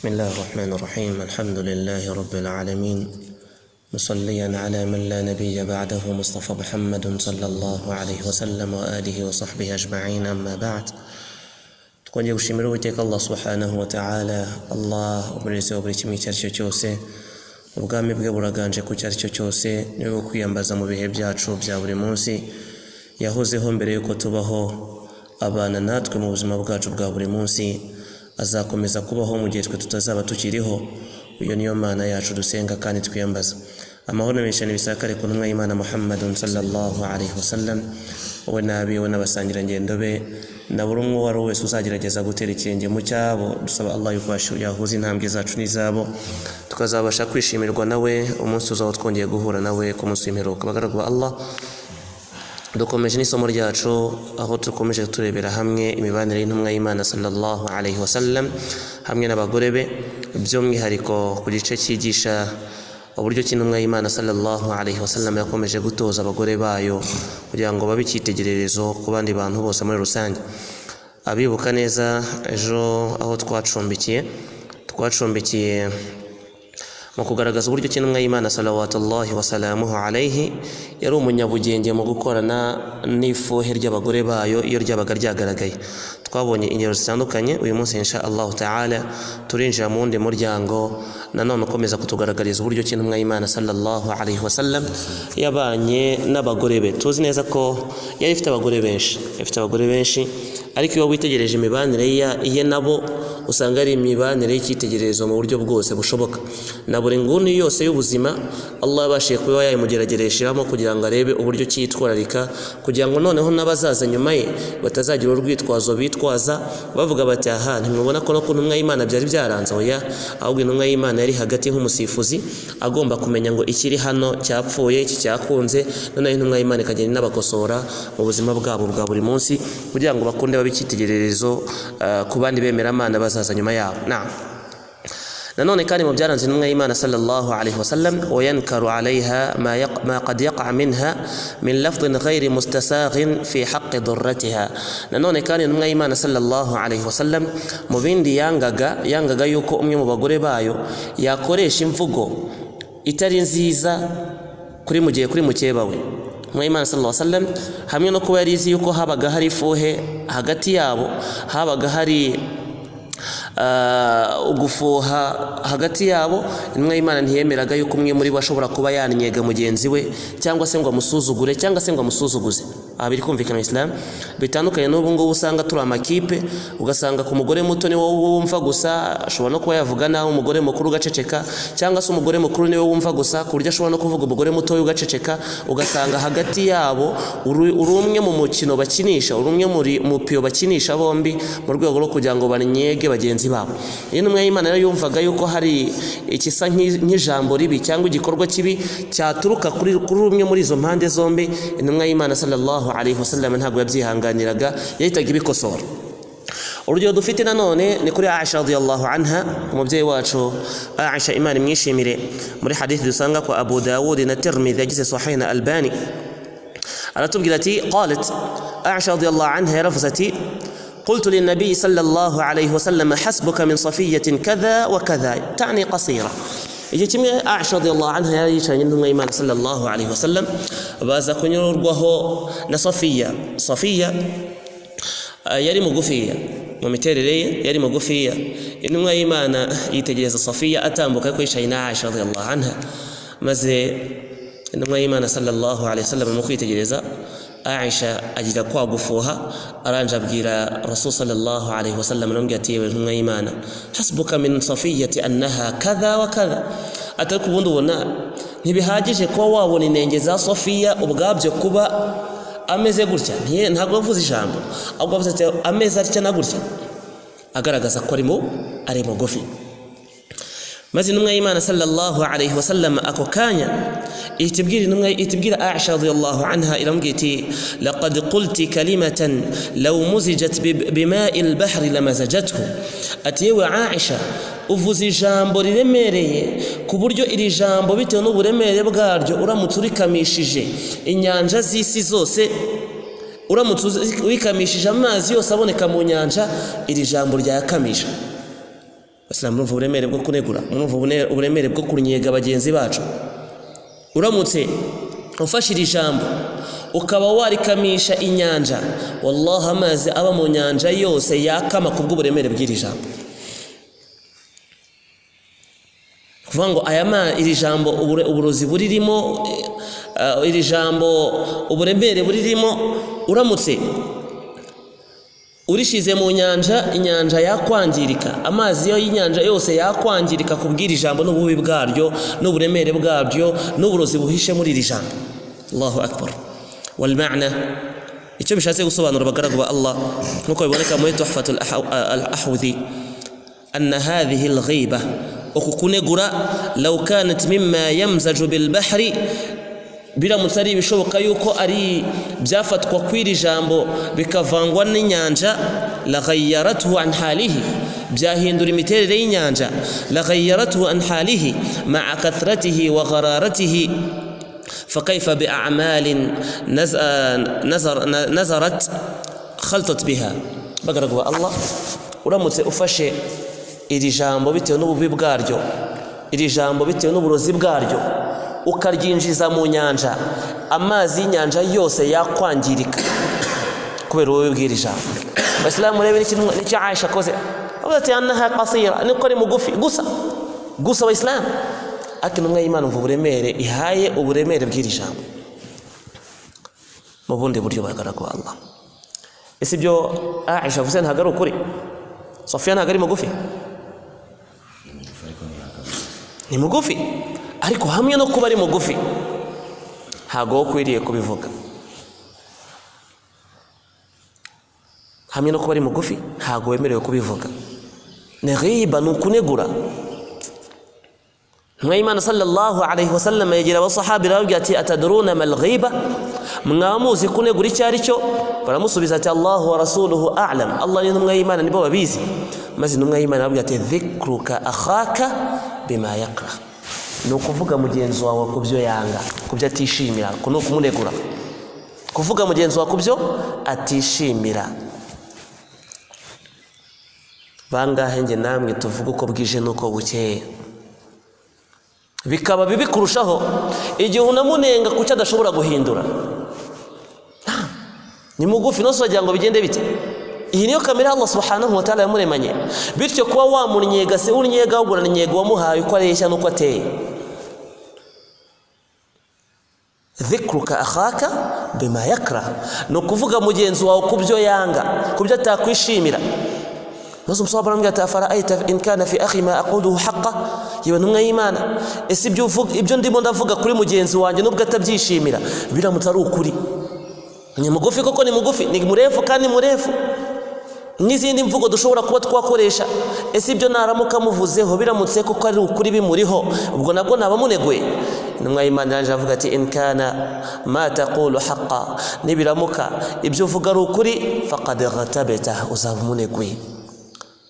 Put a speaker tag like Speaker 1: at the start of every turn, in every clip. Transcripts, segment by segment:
Speaker 1: بسم الله الرحمن الرحيم. الحمد لله رب العالمين. مصليا على من لا نبي بعده مصطفى محمد صلى الله عليه وسلم وآله وصحبه أجمعين. أما بعد تقول يوش مروتك الله سبحانه وتعالى الله أبرز أبرز ميتر شوشوسي وقام يبقى برقان جاكو تر شوشوسي نيوكو ينبزا مبيه بجاتشو بجاوري موسي. يهوزي هم بريكو تبهو أبانا ناتكم وزما بقاتشو بقاوري موسي. Azakomeza kubaho mu gihe twe tutazaba tukiriho. Iyo niyo mana yacu dusenga kandi twiyambaza. Amahoro menshi bisakare ku ntumwa y'imana muhammadun sallallahu alaihi wasallam. Wowe n'abiwe n'abasangirangendo be na buri umwe uwo ari we wese uzagerageza gutera ikirenge mu cyabo. Dusaba allah yuko yahuza intambwe zacu n'izabo. Tukazabasha kwishimirwa nawe umunsi uzaho twongeye guhura nawe ku munsi w'imperuka. Bagaragwa allah dukomeje n'isomo ryacu aho dukomeje turebera hamwe imibanire y'intumwa y'imana sallallahu alaihi wasallam hamwe n'abagore be by'umwihariko ku gice cyigisha uburyo cy'intumwa y'imana sallallahu alaihi wasallam yakomeje gutoza abagore bayo kugira ngo babe icyitegererezo ku bandi bantu bose muri rusange. Abibuka neza ejo aho twacumbikiye twacumbikiye mu kugaragaza uburyo cy'intumwa y'imana salawatullahi wasalamuhu alaihi yari umunyabugenge mu gukorana n'ifuhe ry'abagore bayo iyo ryabaga ryagaragaye. Twabonye ingero zitandukanye uyu munsi insha allahu ta'ala turinjira mu wundi muryango nanone ukomeza kutugaragariza uburyo cy'intumwa y'imana sallallahu alaihi wasallam yabanye n'abagore be. Tuzi neza ko yari ifite abagore benshi ifite abagore benshi ariko iyo witegereje imibanire ye nabo usanga ari imibanire y'icyitegererezo mu buryo bwose bushoboka. Na buri nguni yose y'ubuzima allah yabashije kuba yayimugeragereshamo kugira ngo arebe uburyo cyitwararika kugira ngo noneho n'abazaza nyuma ye batazagira urwitwazo bitwaza bavuga bati aha ntimubona ko no ku ntumwa y'imana byari byaranze. Oya ahubwo intumwa y'imana yari hagati nk'umusifuzi agomba kumenya ngo ikiri hano cyapfuye iki cyakunze noneho intumwa y'imana ikagenda inabakosora mu buzima bwabo bwa buri munsi kugira ngo bakunde babe icyitegererezo ku bandi bemeramana bazaza nyuma yabo. Nanone kandi mu byaranze intumwa y'imana sallallahu alaihi wasallam wayankaru alaiha ma qad yaqa minha min lafdin ghairi mustasaghin fi haqqi durratiha nanone kandi intumwa y'imana sallallahu alaihi wasallam mu bindi yangaga yangaga yuko umwe mu bagore bayo yakoresha imvugo itari nziza kuri mu gihe kuri mukeba we intumwa y'imana sallallahu alaihi wasallam hamwe no kuba yari izi yuko habaga hari ifuhe hagati yabo habaga hari ugufuha hagati yabo intumwa y'imana ntiyemeraga yuko umwe muri bo ashobora kuba yannyega mugenzi we cyangwa se ngo amusuzugure cyangwa se ngo amusuzuguze. Biri kumvikana isilamu bitandukanye n'ubu ngubu usanga turi amakipe ugasanga ku mugore muto ni we wumva gusa ashobora no kuba yavuga nawe umugore mukuru ugaceceka cyangwa se umugore mukuru ni we wumva gusa ku buryo ashobora no kuvuga umugore muto ugaceceka ugasanga hagati yabo uri umwe mu mukino bakinisha uri umwe muri mupiyo bakinisha bombi mu rwego rwo kugira ngo banyege bagenzi babo. Iyo intumwa y'imana rero yumvaga yuko hari ikisa nk'ijambo ribi cyangwa igikorwa kibi cyaturuka kuri umwe muri izo mpande zombi intumwa y'imana sallallahu alaihi wasallam ntabwo yabyihanganiraga yahitaga ibikosora urugero dufite nanone ni kuri aisha radiyallahu anha umubyeyi wacu aisha imana imwishimire muri hadithi dusanga kwa abu dawudi na tirmidhi yagize sahih na albani aratubwira ati qalat aisha radiyallahu anha yaravuze ati قلت للنبي صلى الله عليه وسلم حسبك من صفية كذا وكذا تعني قصيرة يجتمع عائشة رضي الله عنها يا يجتمع صلى الله عليه وسلم بس أكون يرجوه نصفية صفية يري مقفية ومتير لي يري مقفية إنما إيمانا يتجلس صفية أتام بك كل شيء عائشة رضي الله عنها مزي إنما إيمانا صلى الله عليه وسلم مقفية تجلسه aisha agira kwa gufuha aranje abwira rasul sallallahu alaihi wasallam aramubwira ati yewe ntumwa y'imana hasbuka min safiyati annaha kadha wa kadha. Atari ubundi ubona ntibihagije kuba wabona inenge za sofiya ubwabyo kuba ameze gutya? Ntabwo avuze ijambo. Ahubwo avuze ati ameze atya na gutya? Agaragaza ko arimo ari mugufi maze intumwa y'imana sallallahu alaihi wasallam ako kanya itibwira intumwa itibwira aisha radiyallahu anha iramubwira iti laqad qulti kalimatan law muzijat bima'i al-bahri lamazajathu ati yewe aisha uvuze ijambo riremereye ku buryo iri jambo bitewe n'uburemere bwaryo uramutse urikamishije inyanja z'isi zose uramutse wikamishije amazi yose aboneka mu nyanja iri jambo ryayakamisha isilamu murumva uburemere bwo kunegura murumva uburemere bwo kunyega bagenzi bacu uramutse ufashe iri jambo ukaba warikamisha inyanja. Wallahi amazi aba mu nyanja yose yakama ku bw'uburemere bw'iri jambo. Kuvuga ngo aya iri jambo uburozi buririmo iri jambo uburemere buririmo uramutse urishize mu nyanja inyanja yakwangirika amazi yo y'inyanja yose yakwangirika ku bw'iri jambo n'ububi bwaryo n'uburemere bwabyo n'uburozi buhishe muri iri jambo allahu akbar walmana icyo bishatse gusobanura abagaragu ba allah nk'uko biboneka muri tuhfatu al ahudhi anna hadhihi alghiba uku kunegura law kanat mimma yamzaju bilbahri biramutse ari ibishoboka yuko ari byafatwa kw'iri jambo bikavangwa n'inyanja laghayyaratuhu an halihi byahindura imiterere y'inyanja laghayyaratuhu an halihi ma'a kathratihi wa ghararatihi فكيف بأعمال نزر نزرت خلطت بها بقرأ الله uramutse ufashe iri jambo bitewe n'ububi bwaryo iri jambo bitewe n'uburozi bwaryo ukaryinjiza mu nyanja. Amazi y'inyanja yose yakwangirika. Kubera ububi bw'iri jambo abasilamu rebe n'icyo aisha akoze. Avuga ati annaha qasira. Niko ari mugufi. Gusa gusa abayisilamu ariko intumwa y'imana umva uburemere. Ihaye uburemere bw'iri jambo. Mu bundi buryo bagaragwa allah. Ese ibyo aisha avuze ntabwo ari ukuri? Sofiya ntabwo ari mugufi. Ni mugufi? Ariko hamwe no kuba ari mugufi ntabwo wo ukwiriye kubivuga. Hamwe no kuba ari mugufi ntabwo wemerewe kubivuga. Ni ghiba ni ukunegura. Mwayimana sallallahu alayhi wasallam yegera abasahabi arababwira ati ataduruna mal ghiba? Mwaba muzi kunegura icyo ari cyo? Baramusubiza ati Allahu wa rasuluhu a'lam. Allah n'intumwa y'Imana nibo babizi. Maze intumwa y'Imana arababwira ati dhikruka akhaka bima yakra ni ukuvuga mugenzi wawe ku byo yanga ku byo atishimira ni ukumunegura kuvuga mugenzi wawe ku byo atishimira. Bangahe njye namwe tuvuga uko bwije n'uko bukeye? Bikaba bibi kurushaho. Igihe unamunenga ku cyo adashobora guhindura. Ni mugufi wagira ngo bigende bite? Iyi niyo kamera Allah subhanahu wa ta'ala yamuremanye. Bityo kuba wamunyega se unyega ahubwo uranyega wamuhaye uko areshya n'uko ateye. Dhikruka akhaka bima yakra ni ukuvuga mugenzi wawe ku byo yanga ku byo atakwishimira. Maze umusaba arambwira ati afara ayita in kana fi akhi ma aquduhu yewe ntumwa y'imana ese ibyo uvuga ibyo ndimo ndavuga kuri mugenzi wanjye nubwo atabyishimira biramutse ari ukuri. Ni mugufi koko ni mugufi. Ni murefu kandi murefu. N'izindi mvugo dushobora kuba twakoresha. Ese ibyo naramuka muvuzeho biramutse koko ari ukuri bimuriho? Ubwo nabwo nabamuneguye. Intumwa y'imana yaje avuga ati in kana ma taqulu haqqa. Nibiramuka. Ibyo uvuga ari ukuri faqad ghatabta uzaba umuneguye.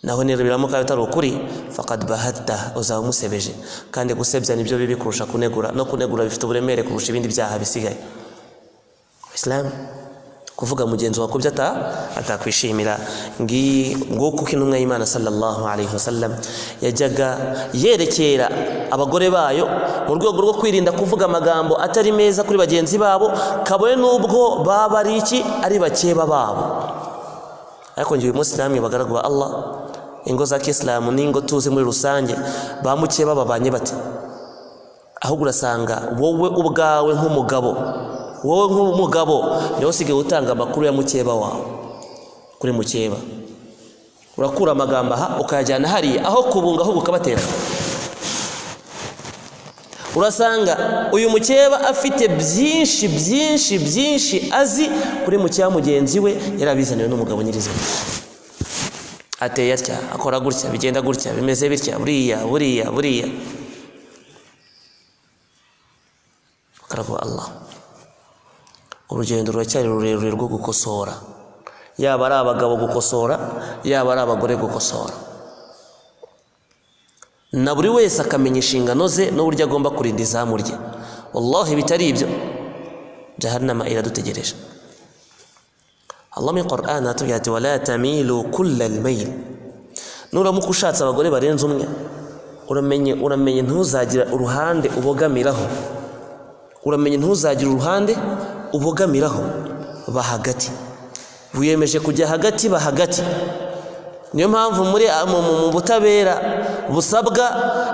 Speaker 1: Naho niba biramuka bitari ukuri faqad bahatta uzaba umusebeje. Kandi gusebya ni byo bibi kurusha kunegura. No kunegura bifite uburemere kurusha ibindi byaha bisigaye. Islam? Kuvuga mugenzi wawe kubyo atakwishimira. Nguko uko intumwa y'imana sallallahu alayhi wasallam yajyaga yerekera abagore bayo mu rwego rwo kwirinda kuvuga amagambo atari meza kuri bagenzi babo kabone n'ubwo baba ari iki? Ari bakeba babo ariko njye uyu munsi namwe bagaragwa Allah ingo za kisilamu n'ingo tuzi muri rusange ba mukeba babanye bate ahubwo urasanga wowe ubwawe nk'umugabo wowe nk'umugabo ni we usigaye utanga amakuru ya mukeba wawe. Kuri mukeba. Urakura amagambo aha ukayajyana hariya. Aho kubunga ahubwo ukabatera. Urasanga uyu mukeba afite byinshi byinshi byinshi azi kuri mukeba mugenzi we. Yarabizaniwe n'umugabo nyirizina. Ateye atya? Akora gutya? Bigenda gutya? Bimeze bitya? Buriya buriya buriya. Bakaravuga Allah. Urugendo ruracyari rurerure rwo gukosora. Yaba ari abagabo gukosora yaba ari abagore gukosora. Na buri wese akamenya inshingano ze n'uburyo agomba kurinda izamu rye. Wallahi bitari ibyo. Jahannama iradutegereje. Allah mu Qur'an atubwira ati wala tamilu kulla al-mayl. Nuramuka ushatse abagore barenze umwe. Uramenye uramenye ntuzagira uruhande ubogamiraho uramenye ntuzagire uruhande ubogamiraho ba hagati. Wiyemeje kujya hagati ba hagati. Niyo mpamvu muri mu butabera busabwa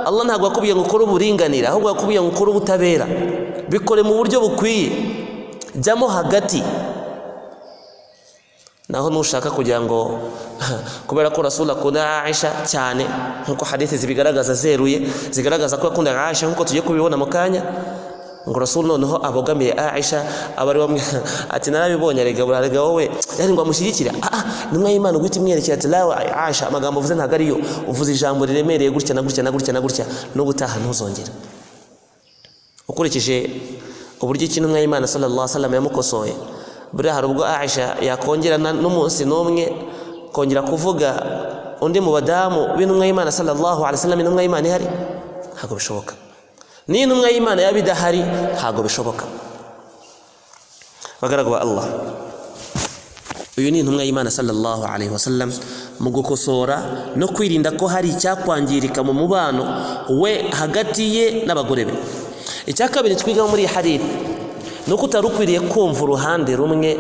Speaker 1: Allah ntabwo yakubwiye ngo ukore uburinganire ahubwo yakubwiye ngo ukore ubutabera. Bikore mu buryo bukwiye. Jyamo hagati. Naho nushaka kugira ngo kubera ko rasula akunda aisha cyane nk'uko hadithi zibigaragaza zeruye zigaragaza ko yakundaga aisha nk'uko tugiye kubibona mu kanya ngo rasulu noneho abogamiye aisha aba ari bamwe ati narabibonye arega burarega wowe yari ngo amushyigikire. Ah nimwe y'imana guhita imwerekera ati lawe aisha amagambo uvuze ntabwo ariyo. Uvuze ijambo riremereye gutya na gutya na gutya na gutya. N'ubutaha ntuzongere. Ukurikije uburyo iki intumwa y'imana sallallahu alaihi yamukosoye buriya hari ubwo aisha yakongera n'umunsi n'umwe kongera kuvuga undi mu badamu b'intumwa y'imana sallallahu alaihi wasallam intumwa y'imana ihari? Ntabwo bishoboka. Niyo intumwa y'imana yaba idahari ntabwo bishoboka bagaragwa Allah uyu ni intumwa y'imana sallallahu alaihi wasallam mu gukosora no kwirinda ko hari icyakwangirika mu mubano we hagati ye n'abagore be icya kabiri twiga muri iyi hadithi ni uko utari ukwiriye kumva uruhande rumwe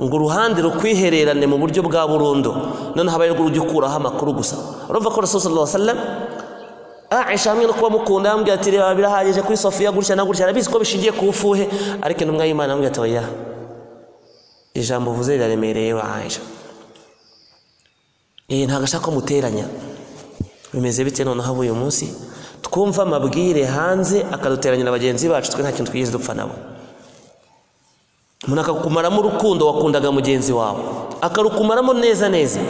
Speaker 1: ngo uruhande rukwihererane mu buryo bwa burundu noneho aba arirwo ujya ukuraho amakuru gusa urumva ko rasul sallallahu wasallam aisha hamwe no kuba mukunda yambwira ati reba birahagije kuri sofiya gutya na gutya. Arabizi ko bishingiye ku bufuhe ariko intumwa y'imana yambwira ati oya ijambo uvuze riraremereye wa aisha. Eh ntabwo ashaka ko muteranya. Bimeze bite noneho uyu munsi? Twumva amabwire hanze akaduteranya na bagenzi bacu twe nta kintu twigeze dupfa nabo. Umuntu akakumaramo urukundo wakundaga mugenzi wawe. Akarukumaramo neza neza.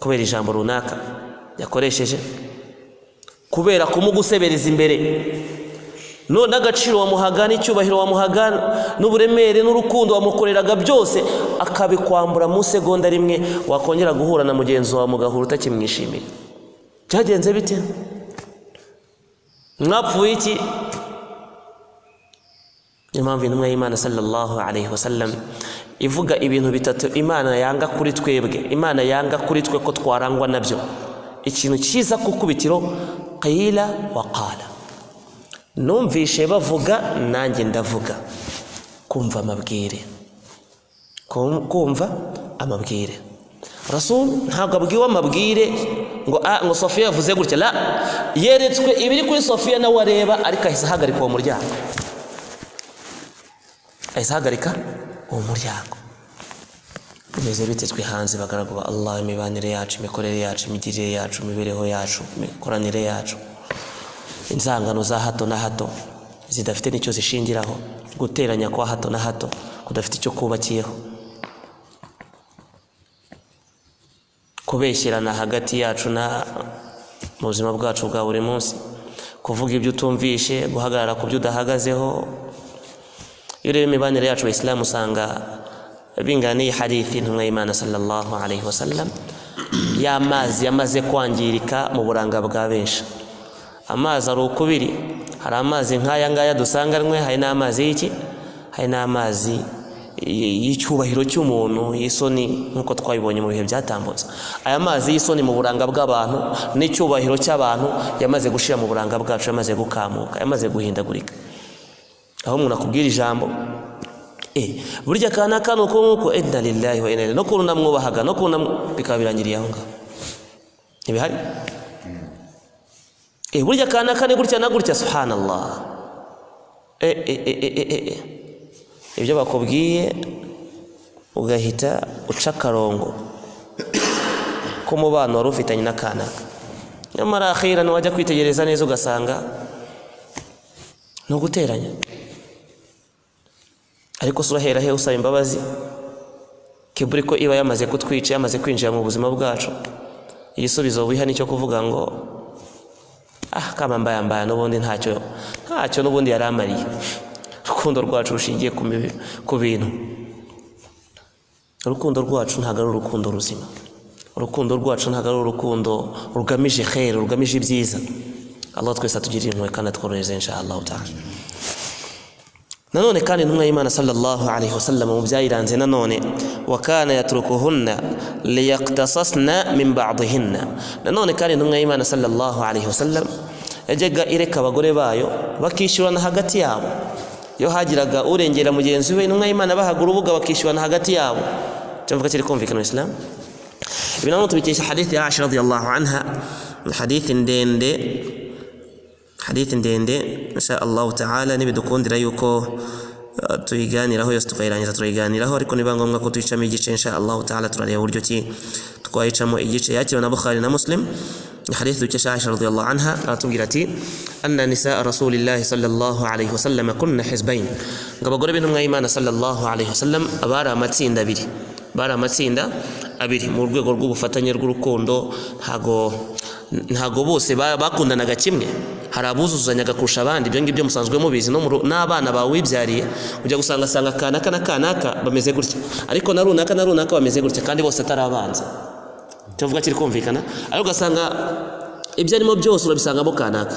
Speaker 1: Kubera ijambo runaka yakoresheje kubera kumugusebereza imbere. None agaciro wamuhaga n'icyubahiro wamuhaga n'uburemere n'urukundo wamukoreraga byose akabikwambura mu segonda rimwe wakongera guhura na mugenzi wawe mugahura utakimwishimiye byagenze bite? Mwapfuye iki? Niyo mpamvu intumwa y'imana sallallahu alaihi wasallam ivuga ibintu bitatu. Imana yanga kuri twebwe imana yanga kuri twe ko twarangwa na byo. Ikintu cyiza ku kubitiro qila wa qala. Numvishe bavuga nanjye ndavuga. Kumva amabwire. Kumva amabwire. Rasul ntabwo abwiwe amabwire ngo a ngo sofiya yavuze gutya. La yeretswe ibiri kuri sofiya nawe areba ariko ahise ahagarika uwo muryango. Ahise ahagarika uwo muryango. Bimeze bite? Twe hanze bagaragara Allah imibanire yacu imikorere yacu imigirire yacu imibereho yacu imikoranire yacu. Inzangano za hato na hato zidafite n'icyo zishingiraho. Guteranya kwa hato na hato kudafite icyo kubakiyeho. Kubeshyerana hagati yacu na mu buzima bwacu bwa buri munsi. Kuvuga ibyo utumvishe guhagarara ku byo udahagazeho. Iyo ureba imibanire yacu abayisilamu usanga bingana hadithi intumwa y'imana sallallahu alaihi wasallam y'amazi yamaze kwangirika mu buranga bwa benshi. Amazi ari ukubiri. Hari amazi nk'aya ngaya dusanganywe hari n'amazi y'iki? Hari n'amazi y'icyubahiro cy'umuntu y'isoni nk'uko twabibonye mu bihe byatambutse. Aya mazi y'isoni mu buranga bw'abantu n'icyubahiro cy'abantu yamaze gushira mu buranga bwacu yamaze gukamuka yamaze guhindagurika. Aho umuntu akubwira ijambo burya kana kano ko nk'uko inna lillahi wa inna ilaihi no kuntu namwubahaga no kuntu bikaba birangiriye aho ngaho ntibihari eh burya kana kane gutya na gutya subhanallah. Eh eh eh eh eh ibyo bakubwiye ugahita uca akarongo k'umubano wari ufitanye n'akanaka nyamara akhira wajya kwitegereza neza ugasanga ni uguteranya ariko urahera he usaba imbabazi. Kiburi ko iba yamaze kutwica yamaze kwinjira mu buzima bwacu. Igisubizo wiha ni cyo kuvuga ngo ah kamambayambaya n'ubundi ntacyo ntacyo n'ubundi yari amariye. Urukundo rwacu rushingiye ku bintu. Urukundo rwacu ntabwo ari urukundo ruzima. Urukundo rwacu ntabwo ari urukundo rugamije khere rugamije ibyiza. Allah twese atugirire impuhwe kandi atworohereze insha Allah ta'ala. Nanone kandi intumwa y'imana sallallahu alaihi wasallam mu byayiranze nanone wa kana yatrukuhunna liyaqtasasna min ba'dihinna. Nanone kandi intumwa y'imana sallallahu alaihi wasallam yajyaga ireka abagore bayo bakishyurana hagati yabo. Iyo hagiraga urengera mugenzi we intumwa y'imana bahaga urubuga bakishyurana hagati yabo. Cyumva kiri kumvikana islam? Ibi nabwo tubikesha hadithi ya Aisha radiyallahu anha hadithi ndende hadithi ndende insha Allah ta'ala nibidukundira yuko tuyiganiraho yose tukayirangiza turayiganiraho ariko niba ngombwa ko tuyicamo igice insha Allah ta'ala turareba uburyo ki twayicamo igice yakiriwe na Bukhari na Muslim حديث دكتور عائشة رضي الله عنها أتوقيرتي أن نساء رسول الله صلى الله عليه وسلم كن حزبين قبل قرب منهم إيمان صلى الله عليه وسلم أبارا متسين دبيري بارا متسين دا abiri mu rwego rw'ubufatanye rw'urukundo ntago ntago bose bakundanaga kimwe. Hari abuzuzanyaga kurusha abandi. Ibyo ngibyo musanzwe mubizi. N'abana bawe wibyariye ujya gusanga asanga kanaka na kanaka bameze gutya. Ariko na runaka na runaka bameze gutya. Kandi bose atari abanza tuvuga kiri kumvikana? Ariko ugasanga ibyo arimo byose urabisangamo kanaka.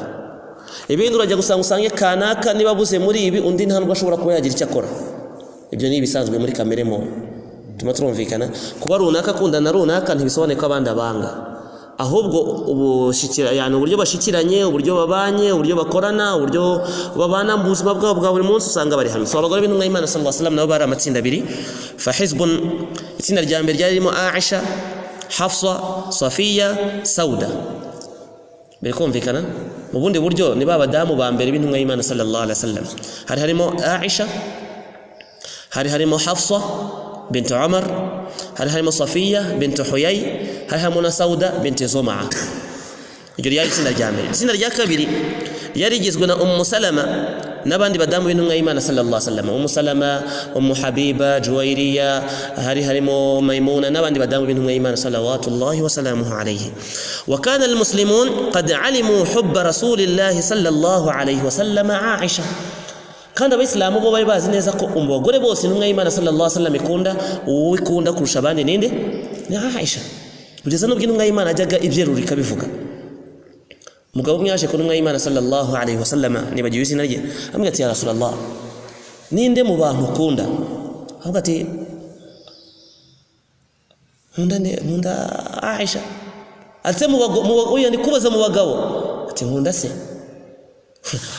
Speaker 1: Ibindi urajya gusanga usange kanaka niba abuze muri ibi undi nta nubwo ashobora kuba yagira icyo akora. Ibyo ni ibisanzwe muri kamere muntu tuma turumvikana? Kuba runaka akundana na runaka ntibisobanuye ko abandi abanga. Ahubwo ubushyikiranye uburyo bashyikiranye uburyo babanye uburyo bakorana uburyo babana mu buzima bwabo bwa buri munsi usanga bari hamwe so abagore b'intumwa y'imana sallallahu alaihi wasallam nabo bari amatsinda abiri fa hizbun itsinda rya mbere ryari ririmo aisha hafsa safiya sauda biri kumvikana mu bundi buryo ni ba badamu ba mbere b'intumwa y'imana sallallahu alaihi wasallam hari harimo aisha hari harimo hafsa bintu umar hari harimo safiya bintu huyay hari harimo na sauda bintu zumaa iryo ryari itsinda rya mbere itsinda rya kabiri ryari rigizwe na ummu salama n'abandi badamu b'intumwa y'imana sallallahu alaihi wasallam ummu salama ummu habiba juwairiya hari harimo maimuna n'abandi badamu b'intumwa y'imana salawatullahi wasalamuhu alaihi wa kana almuslimun qad alimu hubba rasulillahi sallallahu alaihi wasallam aisha kandi abayisilamu bo bari bazi neza ko mu bagore bose intumwa y'imana sallallahu alaihi wasallam ikunda uwo ikunda kurusha abandi ninde ni aisha. Kugeza n'ubwo intumwa y'imana ajyaga ibyerura ikabivuga. Umugabo umwe yaje ku ntumwa y'imana sallallahu alaihi wasallam nibagiwe izina rye amubwira ati ya rasulallah ninde mu bantu ukunda? Avuga ati nkunda nkunda aisha. Ati mu bagabo ni kubaza mu bagabo. Ati nkunda se.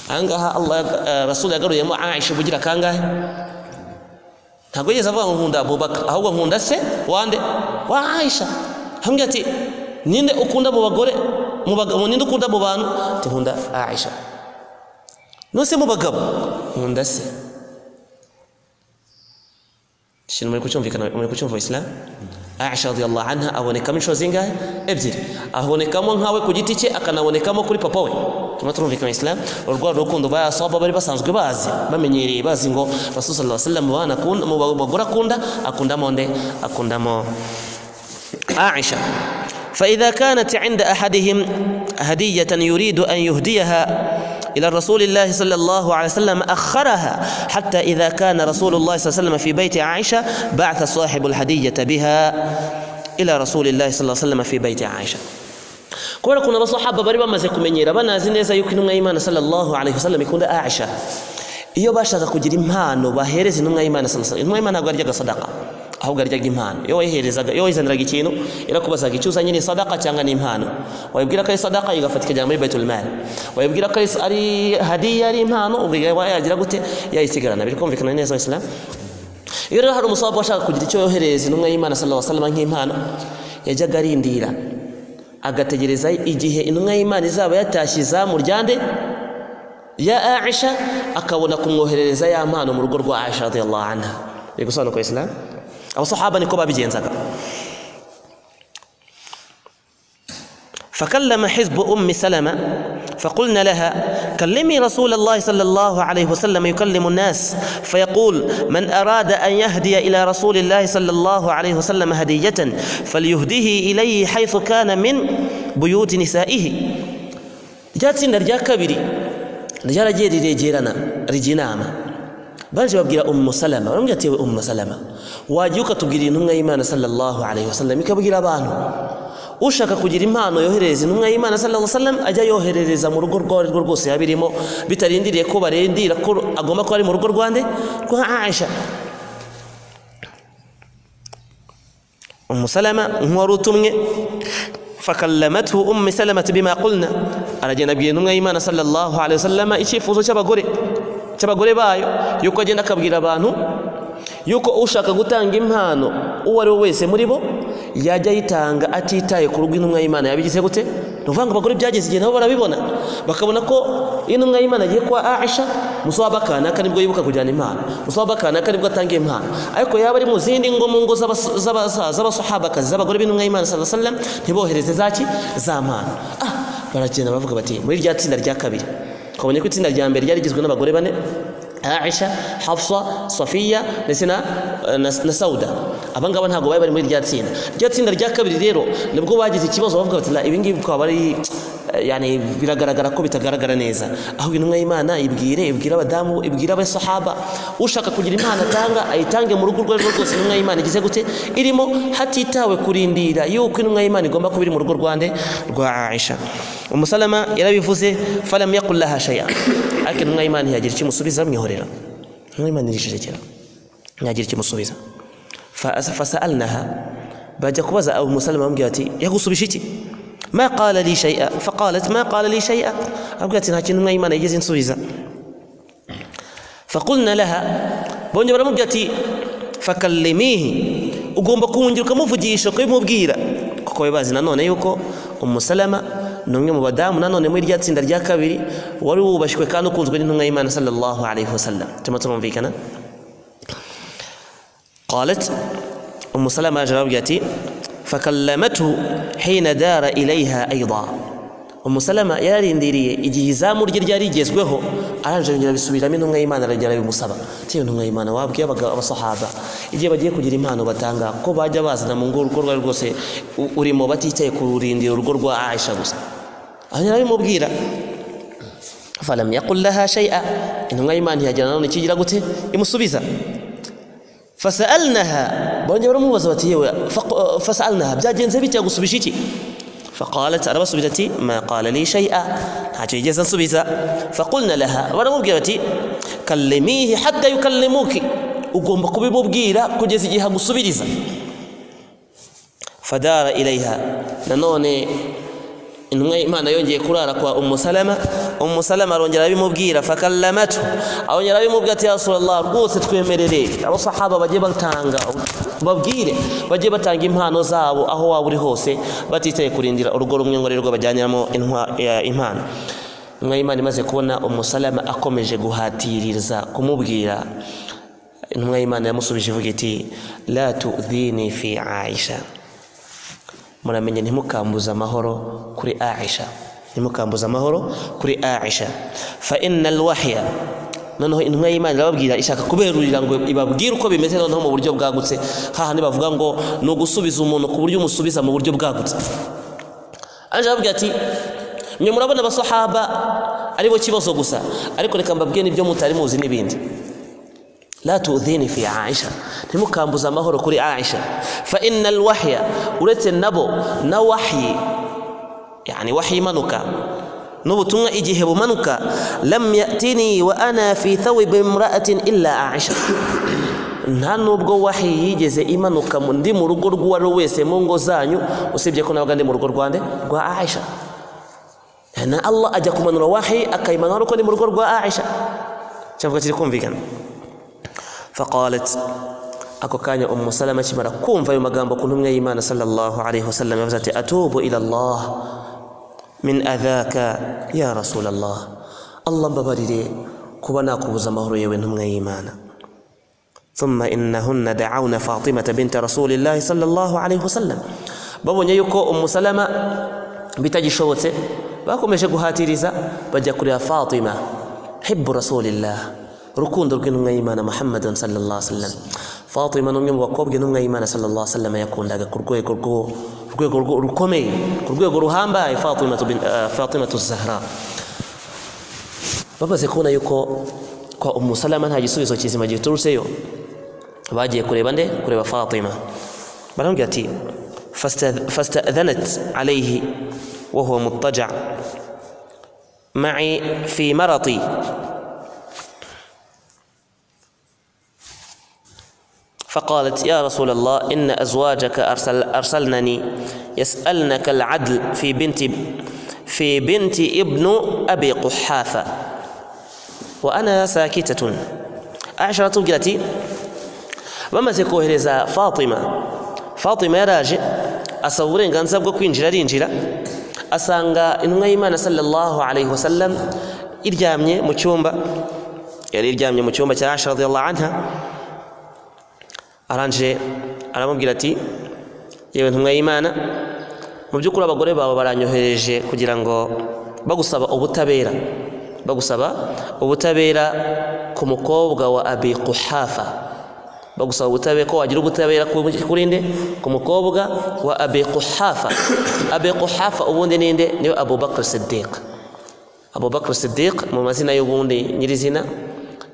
Speaker 1: Ahangaha allah rasul yagaruyemo aisha ubugira kangahe? Ntabwo yigeze avuga ngo nkunda abubakar ahubwo nkunda se wande wa aisha. Hamwe ati ninde ukunda mu bagore mu bagabo ninde ukunda mu bantu? Ati nkunda aisha. Nose mu bagabo? Nkunda se. Ikintu muri kucyumvikana muri kucyumva islam? Aisha radiyallahu anha abonekamo inshuro zingahe? Ebyiri. Abonekamo nkawe ku giti cye akanabonekamo kuri papa we. Tuma turumvikana islam urwo rukundo bayasaba bari basanzwe bazi bamenyereye bazi ngo rasul sallallahu alaihi wasallam bana akunda mu bagore akunda akundamo nde akundamo aisha فإذا كانت عند أحدهم هدية يريد أن يهديها إلى رسول الله صلى الله عليه وسلم أخرها. حتى إذا كان رسول الله صلى الله عليه وسلم في بيت عائشة بعث صاحب الهدية بها إلى رسول الله صلى الله عليه وسلم في بيت عائشة. Kubera ukuntu abasahaba bari bamaze kumenyera banazi neza yuko intumwa y'imana sallallahu alaihi wasallam ikunda aisha. Iyo bashaka kugira impano bahereza intumwa y'imana sallallahu intumwa y'imana ntabwo yaryaga sadaka ahubwo yaryaga impano. Iyo wayiherezaga iyo wayizaniraga ikintu irakubazaga icyo uzanye ni sadaka cyangwa ni impano? Wayibwira ko ari sadaka igafata ikajyana muri baitul mal. Wayibwira ko ari hadiya ari impano ubwo yagira gute? Yayisigarana. Biri kumvikana neza islam? Iyo rero hari umusababu washaka kugira icyo yohereza intumwa y'imana sallallahu alaihi wasallam nk'impano yajyaga arindira. Agategereza igihe intumwa y'imana izaba yatashye izamu ryande ya aisha akabona kumwoherereza ya mpano mu rugo rwa aisha radiyallahu anha biri gusobanuka islam abasahaba niko babigenzaga فكلم حزب أم سلمة فقلنا لها كلمي رسول الله صلى الله عليه وسلم يكلم الناس فيقول من أراد أن يهدي إلى رسول الله صلى الله عليه وسلم هدية فليهديه إليه حيث كان من بيوت نسائه. جات نرجع كبيري رجال جيري رجيرنا رجيناما baje babwira ummu salama baramubwira ati ummu salama wagiye ukatubwira intumwa y'imana sallallahu alaihi wasallam ikabwira abantu ushaka kugira impano yoherereza intumwa y'imana sallallahu alaihi wasallam ajya yoherereza mu rugo rwawe rwo rwose yaba irimo bitarindiriye ko barindira ko agomba kuba ari mu rugo rwande rwa aisha umusalama nk'uwari utumwe fakallamathu ummi salamati bima qulna aragenda abwira intumwa y'imana sallallahu alaihi wasallam icyifuzo cy'abagore cy'abagore bayo yuko agenda akabwira abantu yuko ushaka gutanga impano uwo ari we wese muri bo yajya ayitanga atitaye ku rugo intumwa y'imana. Yabigize gute? Ni ukuvuga ngo abagore byageze igihe nabo barabibona. Bakabona ko intumwa y'imana agiye kwa aisha musaba kanaka ni bwo yibuka kujyana impano. Musaba kanaka ni bwo atanga impano. Ariko yaba ari mu zindi ngo mu ngo z'abasahabakazi z'abagore b'intumwa y'imana wasallam ntibohereze zaki za mpano. Ah baragenda bavuga bati muri rya tsinda rya kabiri. Twabonye ko itsinda rya mbere ryari rigizwe n'abagore bane aisha hafsa safiya ndetse na sauda. Abangaba ntabwo bari bari muri rya tsinda. Rya tsinda rya kabiri rero ni bwo bagize ikibazo bavuga bati ibi ngibi twaba ari yani biragaragara ko bitagaragara neza. Aho intumwa y'imana ibwire ibwira abadamu ibwira abasahaba ushaka kugira impano atanga ayitange mu rugo rwe rwose. Intumwa y'imana igize gute? Irimo hatitawe kurindira yuko intumwa y'imana igomba kuba iri mu rugo rwande rwa aisha. Umusalama yarabivuze falam yaqul laha shay'a ariko intumwa y'imana ntiyagira icyo imusubiza mwihorera. Intumwa y'imana iricecekera ntiyagira icyo imusubiza فسألناها. بعد كوزا أو مسلمة أم جاتي يا بشيتي ما قال لي شيئا. فقالت ما قال لي شيئا. أم جاتي ناكين ما يمان يجزين سويزا فقلنا لها بون جبرا جاتي فكلميه. وقوم بكون جلوك مفجي شقي مبجيرا كوي بازنا نونا يوكو. أم سلمة نونا مبادام نونا مير جاتي ندر جاكا بيري. ورو بشكوكا نكون جلوك نونا يمان صلى الله عليه وسلم. تمتمون فيك أنا. قالت أم سلمة جاويتي فكلمته حين دار إليها أيضا. أم سلمة يا رينديري إجيزا مرجر جاري جيزوه أنا جاري جاري سويلة من نغي إيمان رجال مصابة. تي نغي إيمان وابكي أبقى صحابة. إجي بجي كجري مانو بتانغا كوبا جواز نمونغور كورغا الغوسي أوري موباتي تي كوري ندير الغورغو عائشة غوسا أنا رأي مبغيرة فلم يقل لها شيئا. إنه غيمان هي جنان نتيجة لغوتي إمو سوبيزا فسألناها. بونجي برمو وزوتي فسألناها. فسألنها بدا جنزبيتي أقص بشيتي فقالت أنا بسبيتي ما قال لي شيئا. هاتي جزا سبيتا فقلنا لها وأنا مبقيتي كلميه حتى يكلموك. وقوم بقبي مبقيرا كجزي جيها قصبيتي فدار إليها. نانوني intumwa y'imana yongeye kurara kwa umu salama umu salama arongera abimubwira fakallamatu arongera abimubwira ati ya rasulallah rwose twemerere abasahaba bagiye batanga babwire bagiye batanga impano zabo aho waba uri hose batitaye kurindira urugo rumwe ngo rero bajyaniramo impano. Intumwa y'imana imaze kubona umusalama akomeje guhatiririza kumubwira. Intumwa y'imana yamusubije ivuga iti la tudhini fi aisha. Muramenye ntimukambuze amahoro kuri aisha. Ntimukambuze amahoro kuri aisha. Fa inna alwahya noneho intumwa y'imana irababwira ishaka kuberurira ngo ibabwire uko bimeze noneho mu buryo bwagutse. Hahandi bavuga ngo ni ugusubiza umuntu ku buryo umusubiza mu buryo bwagutse. Anje arababwira ati mwe murabona abasahaba ari bo kibazo gusa. Ariko reka mbabwire n'ibyo mutari muzi n'ibindi. لا تؤذيني في عائشة نمكامبوزا مهر كري عائشة فإن الوحي ولت النبو نوحي يعني وحي منك نبتون إجهب منك لم يأتني وأنا في ثوب امرأة إلا عائشة nano bwo wahi yigeze imanuka ndi mu rugo rw'uwari wese mu ngo zanyu usibye ko nabaga ndi mu rugo rwande rwa aisha na allah ajya kumanura wahi akayimanura ko ndi mu rugo rwa aisha cyavuga kiri kumvikana فقالت أكو كان أم سلمة مرة كوم في مقام بكم إيمان صلى الله عليه وسلم. يفزت أتوب إلى الله. من أذاك يا رسول الله. الله مبارد كوانا كوز مهر يوينهم إيمان. ثم إنهن دعون فاطمة بنت رسول الله صلى الله عليه وسلم. بابو نيوكو أم سلمة بتاجي شوتي بأكو مشاكو هاتي رزا بجاكو فاطمة حب رسول الله. ركون دركن إيمان محمد صلى الله عليه وسلم. فاطمة نعيم وقاب جن إيمان صلى الله عليه وسلم يكون لك كركو كركو كركو كركو ركومي كركو كركو هم فاطمة بن آه، فاطمة الزهراء. بابا سيكون يكو كو سلمة هاي سوي سوي شيء ما جيتور سيو واجي كوري بند كوري فاطمة. بلهم جاتي فاست فاستأذنت عليه وهو مضطجع. معي في مرطي فقالت يا رسول الله إن أزواجك أرسل أرسلنني يسألنك العدل في بنت في بنت ابن أبي قحافة. وأنا ساكتة. عائشة قالت بمسك إذا فاطمة. فاطمة يا راجع. أصورين كان سبق كوين جلالين جلا. أسانغا أن إيمان صلى الله عليه وسلم. إرجامني مچومبا يعني إرجامني مچومبا عائشة رضي الله عنها. Arangije aramubwira ati yewe ntumwa y'imana mu by'ukuri abagore bawe baranyohereje kugira ngo bagusaba ubutabera. Bagusaba ubutabera ku mukobwa wa abi quhafa. Bagusaba ubutabera ko wagira ubutabera ku- kuri nde? Ku mukobwa wa abi quhafa. Abi quhafa ubundi ninde ni we abubakar siddiq. Abubakar siddiq mu mazina y'ubundi nyirizina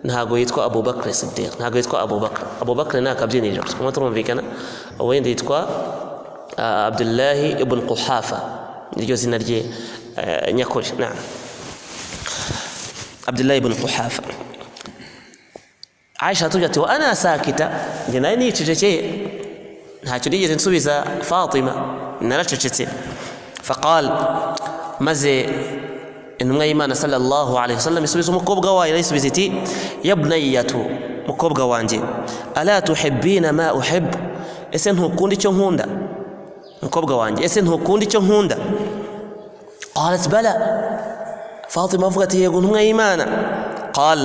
Speaker 1: ntabwo yitwa abubakar siddiq ntabwo yitwa abubakar abubakar ni akabyiniriro turimo turumvikana ubundi yitwa ah, abdullahi ibn quhafa niryo zina rye eh, nyakuri abdullahi ibn quhafa aisha aratubwira ati wa ana sakita njye nawe nicecekeye ntacyo nigeze nsubiza fatima naracecetse faqal maze intumwa y'imana sallallahu alaihi wasallam isubiza umukobwa wayo arayisubiza iti yabnayatu mukobwa wanjye ala tuhibbina ma uhibbu ese ntukunda icyo nkunda mukobwa wanjye ese ntukunda icyo nkunda qalat bala fatima avuga ati yego ntumwa y'imana qal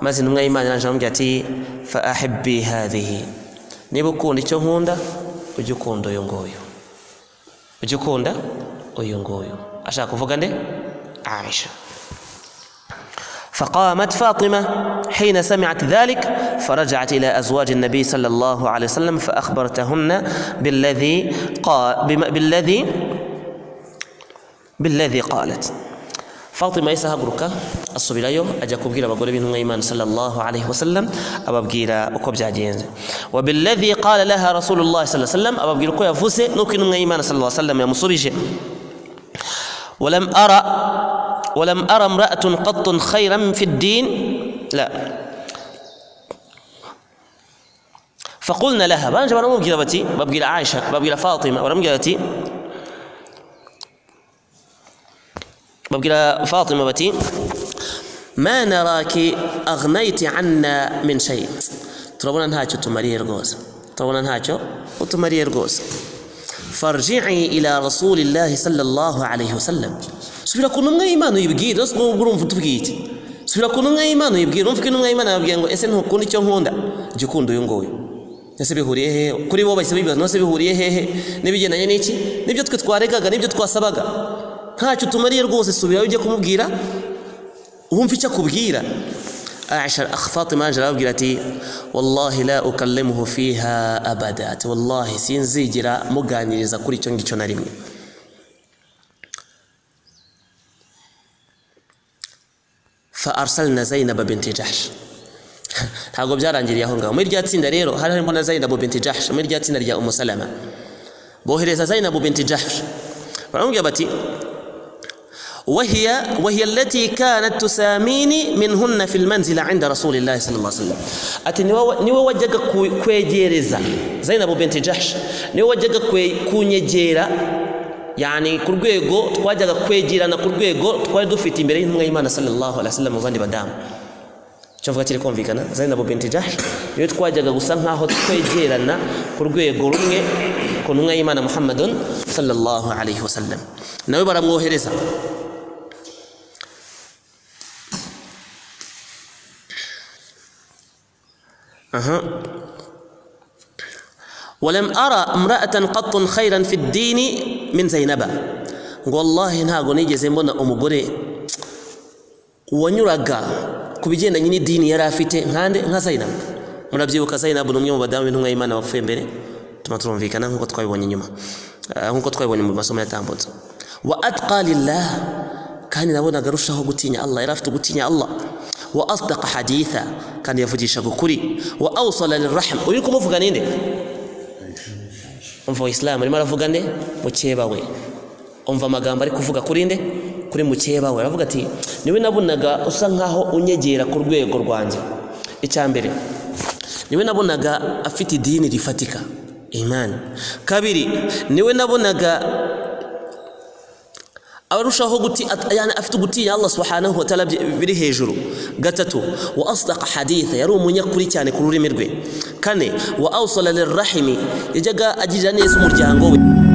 Speaker 1: maze intumwa y'imana yaje aramubwira ati fa ahibbi hadhihi niba ukunda icyo nkunda ujye ukunda uyu nguyu ujye ukunda uyu nguyu ashaka kuvuga nde عائشة. فقامت فاطمة حين سمعت ذلك فرجعت إلى أزواج النبي صلى الله عليه وسلم فأخبرتهن بالذي قال بالذي بالذي قالت. فاطمة إيسا هبرك الصبي ليو أجاكم جيلا بقول بن غيمان صلى الله عليه وسلم أبا بجيلا أكوب جاجين. وبالذي قال لها رسول الله صلى الله عليه وسلم أبا بجيلا كويا فوسي نوكي نغيمان صلى الله عليه وسلم يا مصوري ولم أرى ولم أرى امرأة قط خيرا في الدين؟ لا. فقلنا لها بان باب جل عائشة باب لعائشة فاطمة لفاطمة جلبتي باب جل لفاطمة بتي؟ ما نراك أغنيت عنا من شيء. ترون هاجو تمرير غوز ترون هاجو وتمارير غوز farji'i ila rasulillahi sallallahu alayhi wasallam subira ku ntumwa y'imana uyibwire rwose ubwo urumva utubwiye iki subira ku ntumwa y'imana uyibwire urumva ko intumwa y'imana yababwiye ngo ese ntukunda icyo nkunda jya ukunda uyu nguyu ese bihuriye hehe kuri bo bahise bibaza nose bihuriye hehe n'ibigendanye n'iki ni byo twe twaregaga ni byo twasabaga ntacyo tumariye rwose subirayo ujye kumubwira wumva icyo akubwira aisha fatima yaje arababwira ati wallahi la ukallimuhu fiha abada ati wallahi sinzigera muganiriza kuri icyo ngicyo na rimwe fa arsalna zainaba binti jahsh ntabwo byarangiriye aho ngaho muri rya tsinda rero hari harimo na zainabu binti jahsh muri rya tsinda rya umusalama bohereza zainabu binti jahsh baramubwira bati وهي وهي التي كانت تساميني منهن في المنزل عند رسول الله صلى الله عليه وسلم ati niwe wajyaga kwegereza zainabu binti jahsh niwe wajyaga kunyegera yani ku rwego twajyaga kwegerana ku rwego twari dufite imbere y'intumwa y'imana sallallahu alaihi wasallam mu bandi badamu icyo mvuga kiri kumvikana zainabu binti jahsh niwe twajyaga gusa nkaho twegerana ku rwego rumwe ku ntumwa y'imana muhammadun sallallahu alaihi wasallam nawe baramwohereza أها ولم أرى امرأة قط خيرا في الدين من زينب والله ntago nigeze mbona umugore wanyuraga ku bigendanye n'idini yari afite nkande nka Zainab murabyibuka Zainab ni umwe mu badamu b'intumwa y'Imana bapfuye mbere tuma turumvikana nk'uko twabibonye nyuma nk'uko twabibonye mu masomo yatambutse wa atqa lillah kandi nabonaga arushaho gutinya Allah yari afite gutinya Allah Wa asdaqa haditha kandi yavugishaga ukuri. Wa awsala lirrahim uri kumuvuga ninde umva wisilamu arimo aravuga nde? Mukeba we. Umva amagambo ari kuvuga kuri nde? Kuri mukeba we. Aravuga ati ni we nabonaga usa nkaho unyegera ku rwego rwanjye. Icya mbere ni we nabonaga afite idini rifatika. Imani kabiri ni we nabonaga arushaho guti yani afite ugutinya Allah subhanahu wa ta'ala biri hejuru. Gatatu wa asdaqa haditha yari umunyakuri cyane ku rurimi rwe. Kane wa awsala lirrahimi yajyaga agirira neza umuryango we.